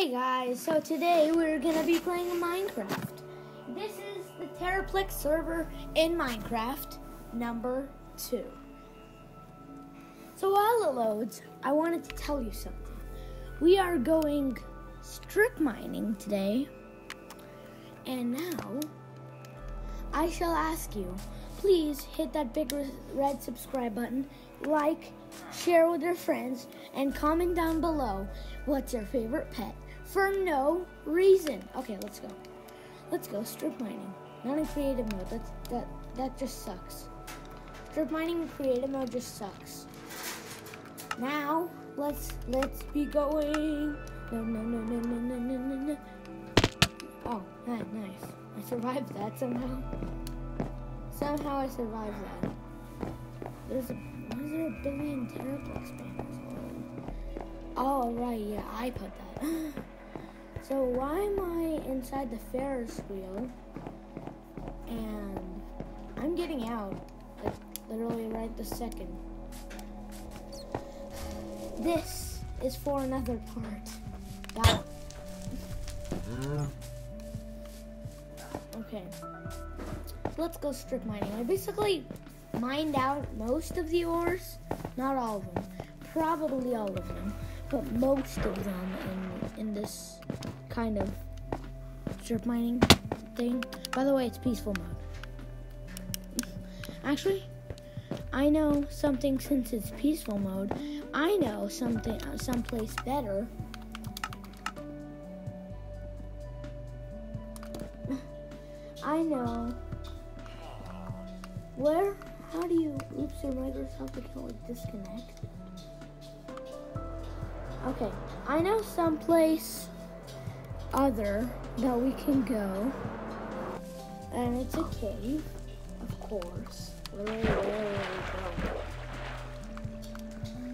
Hey guys, so today we're gonna be playing Minecraft. This is the Terraplex server in Minecraft, number two. So while it loads, I wanted to tell you something. We are going strip mining today, and now I shall ask you, please hit that big red subscribe button, like, share with your friends, and comment down below what's your favorite pet for no reason. Okay, let's go. Let's go strip mining. Not in creative mode. That's that that just sucks. Strip mining in creative mode just sucks. Now let's let's be going. No no no no no no no no. Oh, nice, nice. I survived that somehow. Somehow I survived that. There's a why is there a billion terraplex banners? Oh right, yeah, I put that. so why am I inside the Ferris wheel? And I'm getting out, like literally right this second. This is for another part. That. Okay. Let's go strip mining. I basically mined out most of the ores, not all of them, probably all of them, but most of them in in this kind of strip mining thing. By the way, it's peaceful mode. Actually, I know something since it's peaceful mode. I know something uh, someplace better. I know where how do you oops your Microsoft account like disconnect? Okay, I know someplace other that we can go. And it's a cave, of course.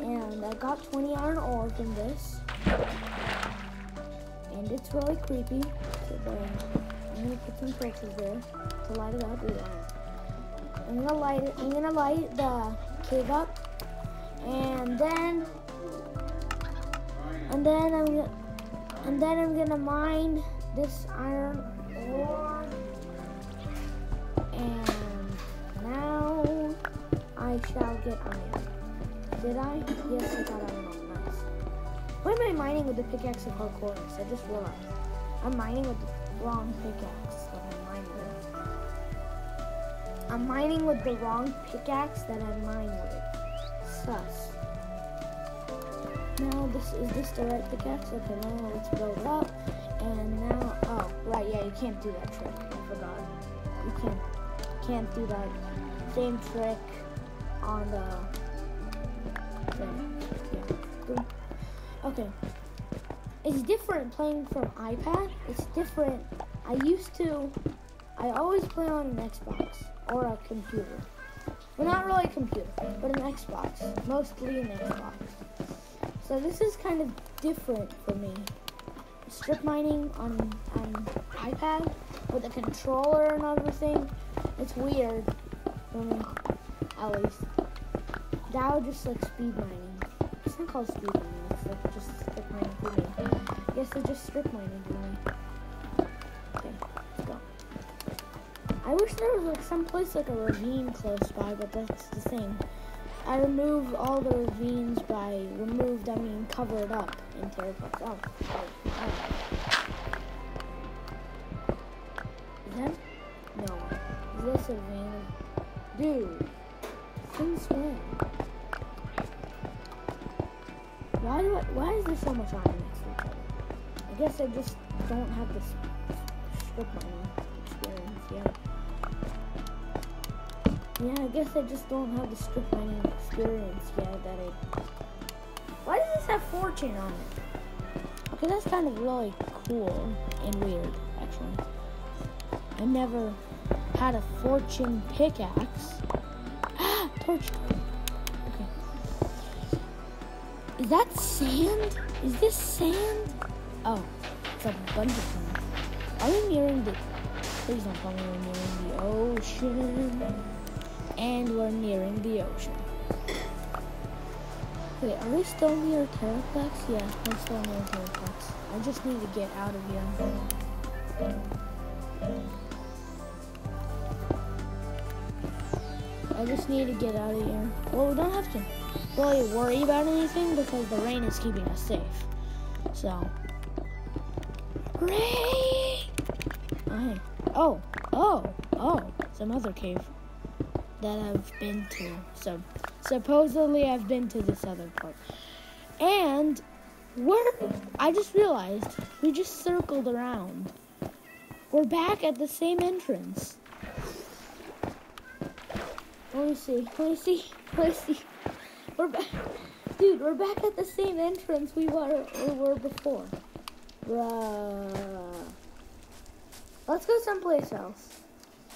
And I got 20 iron ore from this. And it's really creepy. So I'm gonna put some torches there to light it up. I'm gonna light it. I'm gonna light the cave up, and then, and then I'm gonna, and then I'm gonna mine this iron ore, and now I shall get iron. Did I? Yes, I got iron. Nice. Why am I mining with the pickaxe of hardcore? I just realized I'm mining with the wrong pickaxe. that I'm mining with the wrong pickaxe that I'm mining with. Sus. This is this the right pickaxe? Okay, now let's build up. And now oh right, yeah, you can't do that trick. I forgot. You can't can't do that same trick on the thing. Yeah. Okay. It's different playing from iPad. It's different. I used to I always play on an Xbox or a computer. Well, not really a computer, but an Xbox. Mostly an Xbox. So this is kind of different for me. Strip mining on, on iPad with a controller and everything. It's weird for me, at least. That just like speed mining. It's not called speed mining. It's like just strip mining for me. Yes, it's just strip mining for me. I wish there was like some place like a ravine close by, but that's the thing. I removed all the ravines by removed, I mean covered up in Terraplex. Oh, oh. Is that? No. Is this a ravine? Dude, since when? Why do I, why is there so much iron next to? I guess I just don't have this strip mining experience yet. Yeah, I guess I just don't have the strip mining experience yet that I... Why does this have fortune on it? Okay, that's kind of really cool and weird, actually. I never had a fortune pickaxe. Ah, torch. Okay. Is that sand? Is this sand? Oh, it's a bunch of sand. Are we nearing the... Please don't tell me we're nearing the ocean and we're nearing the ocean. Wait, are we still near Terraplex? Yeah, we're still near Terraplex. I just need to get out of here. I just need to get out of here. Well, we don't have to really worry about anything because the rain is keeping us safe. So, rain! Oh, oh, oh, oh, some other cave that I've been to. So, supposedly I've been to this other part. And we're, I just realized we just circled around. We're back at the same entrance. Let me see. Let me see. Let me see. We're back. Dude, we're back at the same entrance we were, we were before. Bruh. Let's go someplace else.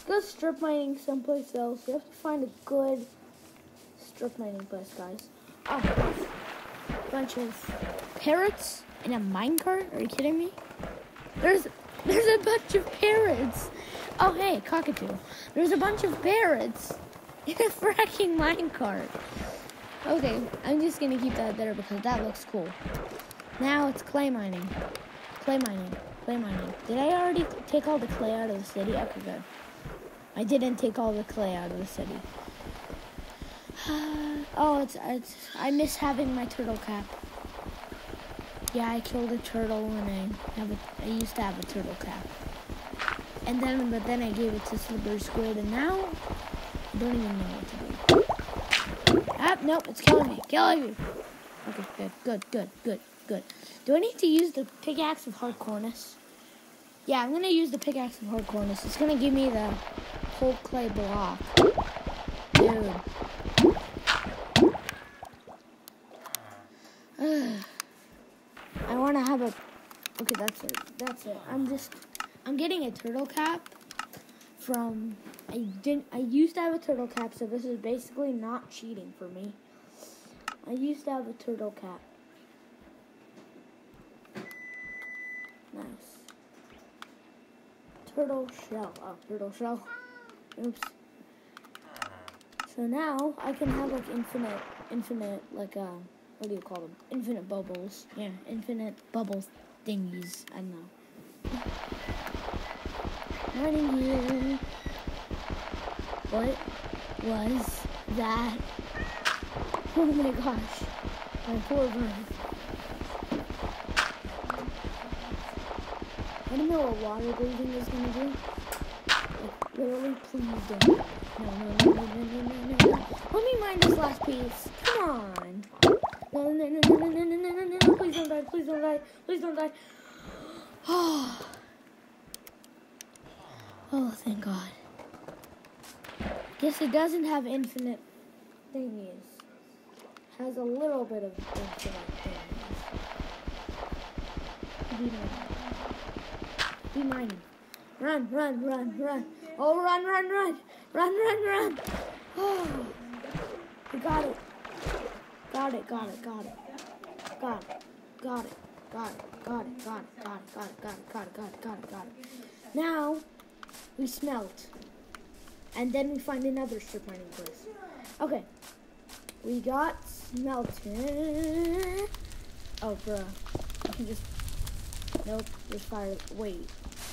Go strip mining someplace else. We have to find a good strip mining place, guys. Oh, bunch of parrots in a minecart? Are you kidding me? There's there's a bunch of parrots. Oh hey, cockatoo. There's a bunch of parrots in a fracking minecart. Okay, I'm just gonna keep that there because that looks cool. Now it's clay mining. Clay mining. Clay mining. Did I already take all the clay out of the city? Okay, good. I didn't take all the clay out of the city. oh, it's, it's I miss having my turtle cap. Yeah, I killed a turtle and I have a, I used to have a turtle cap. And then, but then I gave it to Slippery Squid, and now I don't even know what to do. Ah, nope, it's killing me, killing me. Okay, good, good, good, good, good. Do I need to use the pickaxe of hardcoreness? Yeah, I'm gonna use the pickaxe of hardcoreness. It's gonna give me the clay block. Dude. I wanna have a. Okay, that's it. That's it. I'm just. I'm getting a turtle cap from I didn't I used to have a turtle cap, so this is basically not cheating for me. I used to have a turtle cap. Nice. Turtle shell. Oh, turtle shell. Oops. So now I can have like infinite, infinite, like, uh, what do you call them? Infinite bubbles. Yeah, infinite bubbles thingies. I don't know. Running here. What was that? Oh my gosh. My poor bird. I don't know what water breathing is gonna do. Like, please don't. No, no, no, no, no, no, no, no. Let me mine this last piece. Come on. No, no, no, no, no, no, no, no, no, no. Please don't die. Please don't die. Please don't die. Oh. Oh, thank God. Guess it doesn't have infinite thingies. Has a little bit of infinite thingies. Be mining. Be mining. Run, run, run, run. Oh, run, run, run. Run, run, run. Oh, we got it. Got it, got it, got it. Got it, got it, got it, got it, got it, got it, got it, got it, got it, got it, got it, got it. Now, we smelt and then we find another strip mining place. Okay, we got smelting. Oh, bruh. I can just. Nope, there's fire. Wait,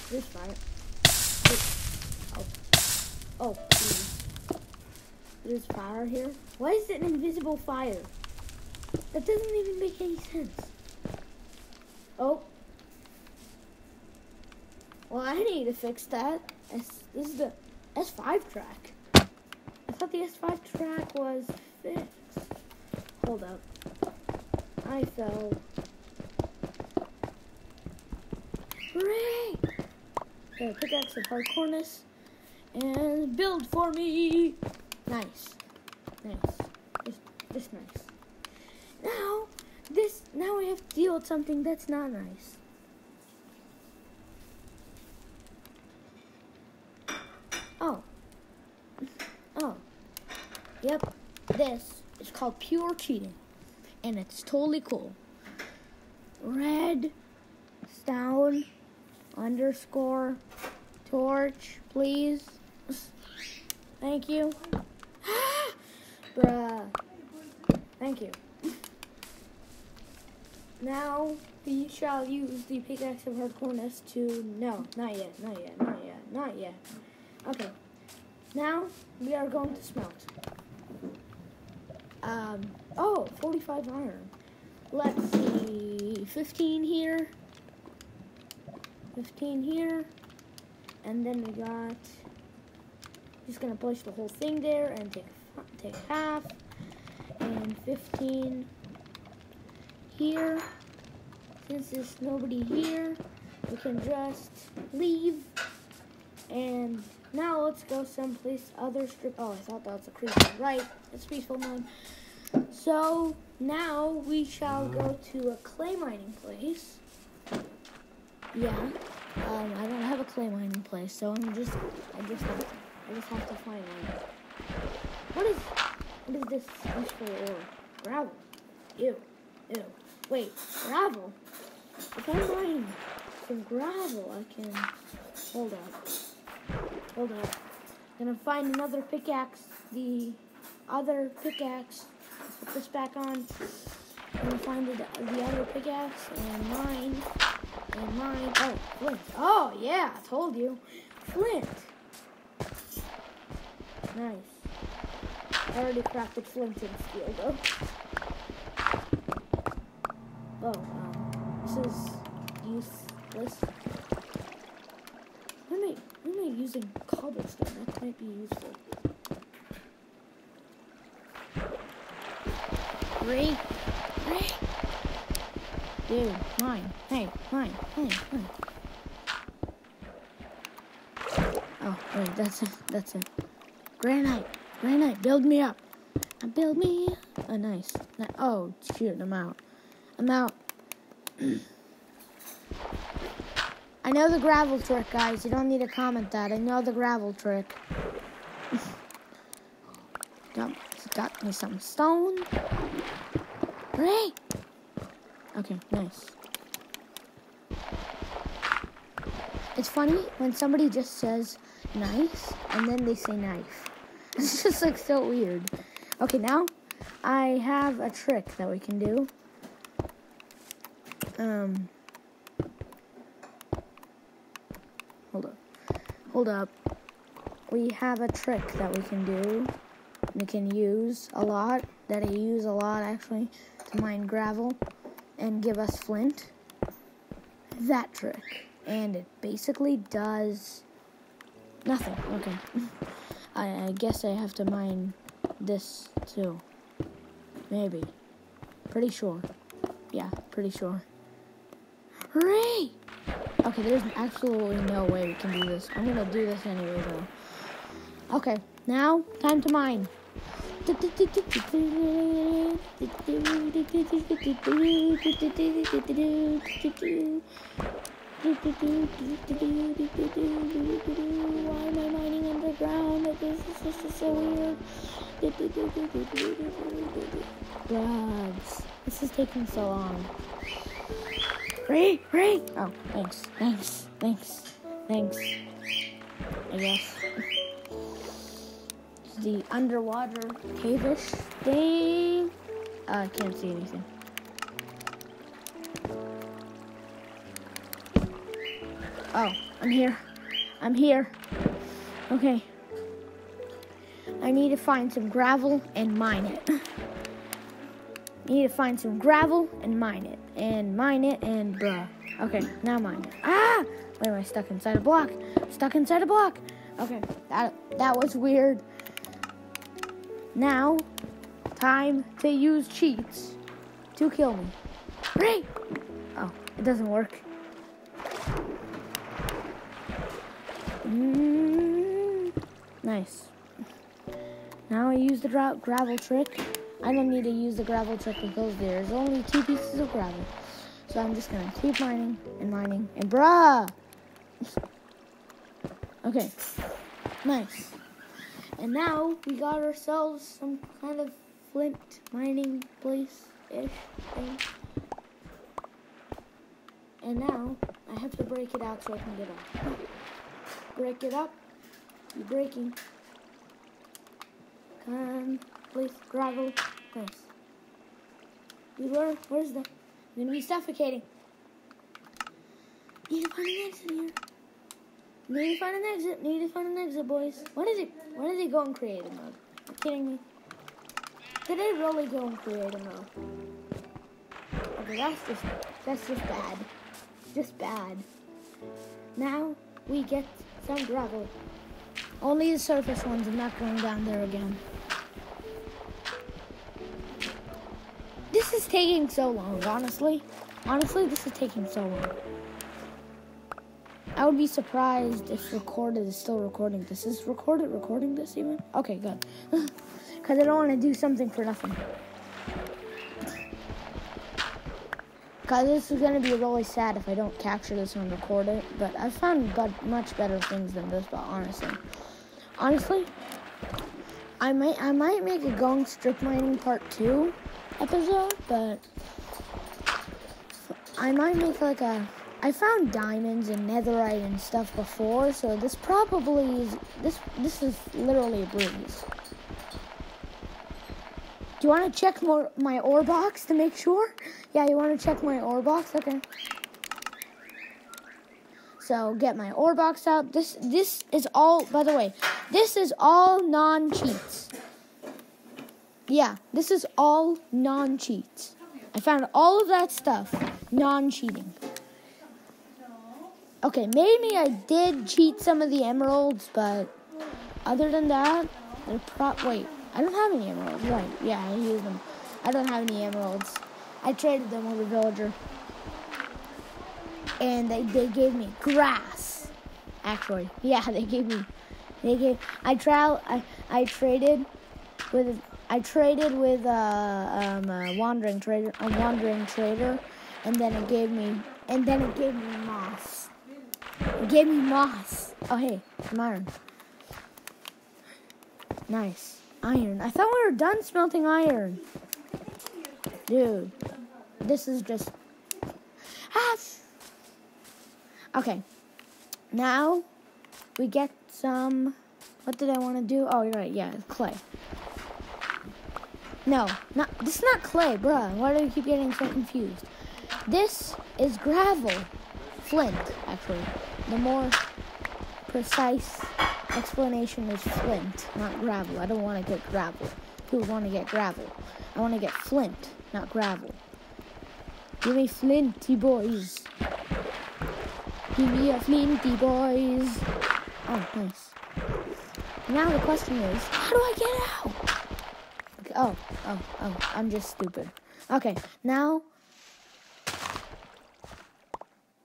there's fire. Oh. There's fire here. Why is it an invisible fire? That doesn't even make any sense. Oh. Well, I need to fix that. This is the S5 track. I thought the S5 track was fixed. Hold up. I fell. Hooray! Okay, pickaxe of hardcoreness. And build for me! Nice. Nice. Just, just nice. Now, this, now we have to deal with something that's not nice. Oh. Oh. Yep, this is called pure cheating, and it's totally cool. Red stone underscore torch, please. Thank you. Bruh. Thank you. now we shall use the pickaxe of hardcoreness to. No, not yet, not yet, not yet, not yet. Okay. Now we are going to smelt. Um. Oh, 45 iron. Let's see. 15 here. 15 here. And then we got. Just gonna place the whole thing there and take take half. And 15 here. Since there's nobody here, we can just leave. And now let's go someplace other strip. Oh, I thought that was a creeper. Right, it's peaceful mode. So now we shall go to a clay mining place. Yeah. Um, I don't have a clay mining place, so I'm just, I just, I just have to find one. What is, what is this useful ore? Gravel. Ew. Ew. Wait, gravel. If I mine some gravel, I can. Hold up. Hold up. Gonna find another pickaxe. The other pickaxe. Put this back on. I'm gonna find the, the other pickaxe and mine. And mine. Oh, flint. Oh, yeah, I told you. Flint. Nice. I already crafted flint and steel, though. Oh, this is useless. Why am I, why am I using cobblestone? That might be useful. Three. Three. Dude, mine. Hey, mine. Hey, mine. Oh, wait, that's it. That's it. Granite. Granite, build me up. Uh, Build me. Oh, nice. Oh, shoot, I'm out. I'm out. I know the gravel trick, guys. You don't need to comment that. I know the gravel trick. got, got me some stone. Great. Okay, nice. It's funny when somebody just says nice and then they say knife. It's just like so weird. Okay, now I have a trick that we can do. Um, hold up. Hold up. We have a trick that we can do. We can use a lot. That I use a lot actually to mine gravel and give us flint. That trick. And it basically does nothing. Okay. I, I guess I have to mine this too. Maybe. Pretty sure. Yeah, pretty sure. Hooray! Okay, there's absolutely no way we can do this. I'm gonna do this anyway though. Okay, now time to mine. Why am I mining underground? This is, this is so weird. Drugs. This is taking so long. Ray, Ray. Oh, thanks, thanks, thanks, thanks. I guess. The underwater cave-ish thing. Uh, I can't see anything. Oh, I'm here. I'm here. Okay. I need to find some gravel and mine it. need to find some gravel and mine it. And mine it and bruh. Okay, now mine it. Ah! Wait, am I stuck inside a block? Stuck inside a block. Okay, that that was weird. Now, time to use cheats to kill me. Ray! Oh, it doesn't work. Mm, nice. Now I use the gra- gravel trick. I don't need to use the gravel trick because there's only two pieces of gravel. So I'm just gonna keep mining and mining and bruh. Okay, nice. And now we got ourselves some kind of flint mining place ish thing. And now I have to break it out so I can get up. Break it up. You're breaking. Come please, gravel. Nice. You were, where's the, I'm gonna be suffocating. Need to find an exit here. Need to find an exit. Need to find an exit, boys. When is it? When is he going creative mode? Are you kidding me? Did they really go in creative mode? Okay, that's just that's just bad. Just bad. Now we get some gravel. Only the surface ones. I'm not going down there again. This is taking so long, honestly. Honestly, this is taking so long. I would be surprised if recorded is still recording this. Is recorded recording this even? Okay, good. Because I don't want to do something for nothing. Because this is to be really sad if I don't capture this and record it. But I've found but much better things than this, but honestly. Honestly, I might I might make a going strip mining part two episode, but I might make like a. I found diamonds and netherite and stuff before, so this probably is this. This is literally a breeze. Do you want to check more, my ore box to make sure? Yeah, you want to check my ore box? Okay. So get my ore box out. This this is all. By the way, this is all non cheats. Yeah, this is all non cheats. I found all of that stuff non cheating. Okay, maybe I did cheat some of the emeralds, but other than that, they're pro. Wait, I don't have any emeralds. Right? Yeah, I used them. I don't have any emeralds. I traded them with a villager, and they they gave me grass. Actually, yeah, they gave me. They gave. I trial. I I traded with I traded with uh, um, a wandering trader, a wandering trader, and then it gave me, and then it gave me moss. It gave me moss. Oh hey, some iron. Nice iron. I thought we were done smelting iron, dude. This is just. Ah. Okay. Now we get some. What did I want to do? Oh, you're right. Yeah, clay. No, not this is not clay, bruh. Why do you keep getting so confused? This is gravel. Flint, actually. The more precise explanation is flint, not gravel. I don't want to get gravel. Who would want to get gravel? I want to get flint, not gravel. Give me flinty boys. Give me a flinty boys. Oh, nice. Now the question is, how do I get out? Oh, oh, oh, I'm just stupid. Okay, now.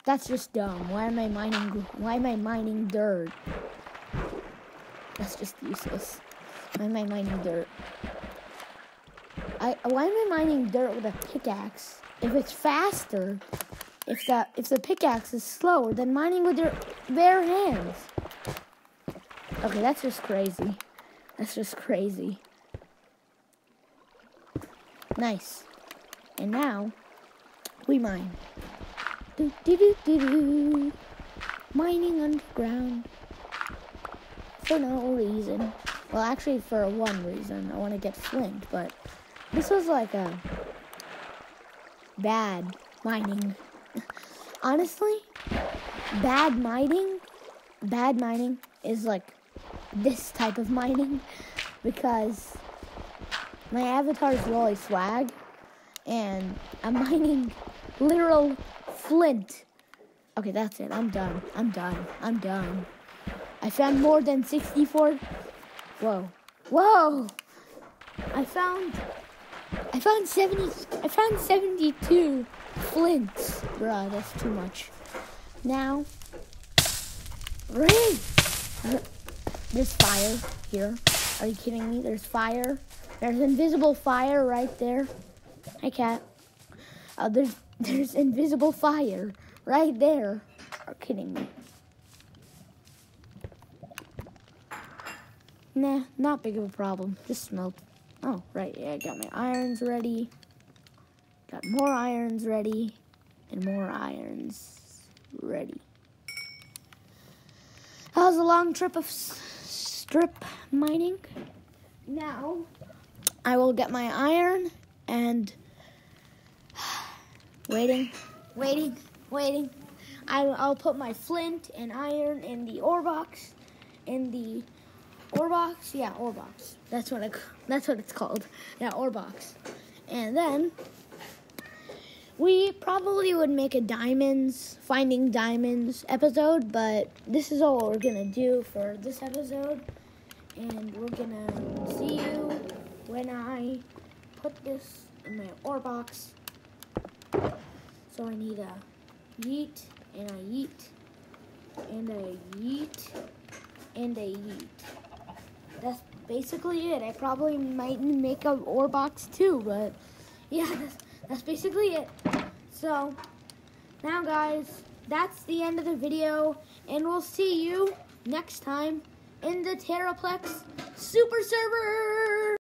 That's just dumb. Why am I mining? Why am I mining dirt? That's just useless. Why am I mining dirt? I why am I mining dirt with a pickaxe? If it's faster, if that if the pickaxe is slower than mining with your bare hands. Okay, that's just crazy. That's just crazy. Nice. And now we mine. Do, do, do, do, do. Mining underground for no reason. Well, actually, for one reason. I want to get flint, but this was like a bad mining. Honestly, bad mining, bad mining is like this type of mining because my avatar is really swag, and I'm mining literal flint. Okay, that's it. I'm done. I'm done. I'm done. I found more than 64. Whoa. Whoa! I found. I found 70. I found 72 flints. Bruh, that's too much. Now. Ring! There's fire here. Are you kidding me? There's fire. There's invisible fire right there. Hi, cat. Uh, there's there's invisible fire right there. Are you kidding me? Nah, not big of a problem. Just smelt. Oh, right. Yeah, I got my irons ready. Got more irons ready. And more irons ready. That was a long trip of strip mining. Now, I will get my iron and Waiting, waiting, waiting. I, I'll put my flint and iron in the ore box, in the ore box. Yeah, ore box. That's what I, that's what it's called. Yeah, ore box. And then we probably would make a diamonds, finding diamonds episode, but this is all we're gonna do for this episode. And we're gonna see you when I put this in my ore box. So I need a yeet, and a yeet, and a yeet, and a yeet. That's basically it. I probably might make a ore box too, but yeah, that's, that's basically it. So now, guys, that's the end of the video, and we'll see you next time in the Terraplex Super Server.